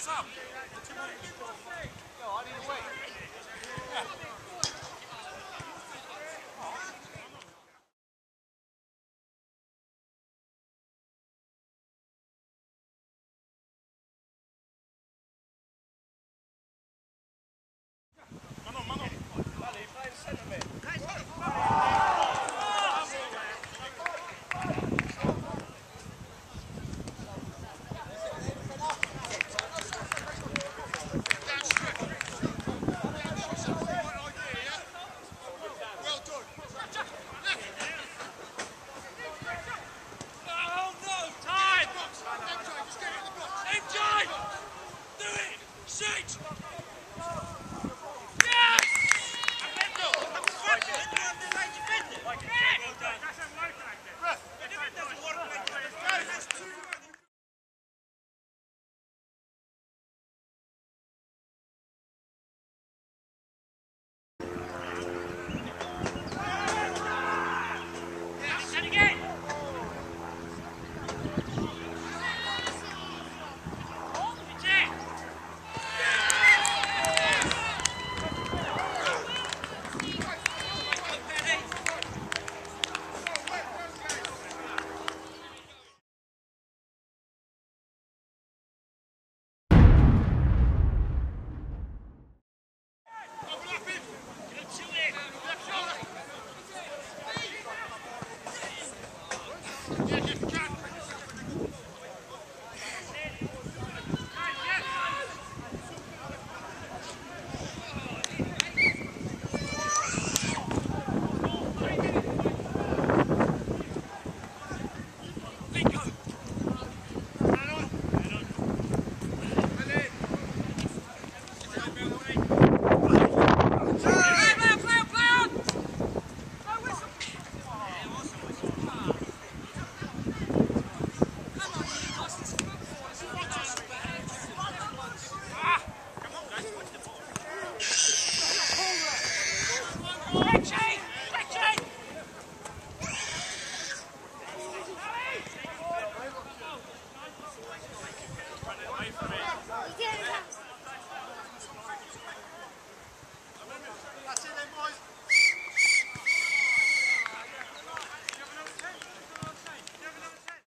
What's up? I need to wait. Yeah. Seats! Где, где, где?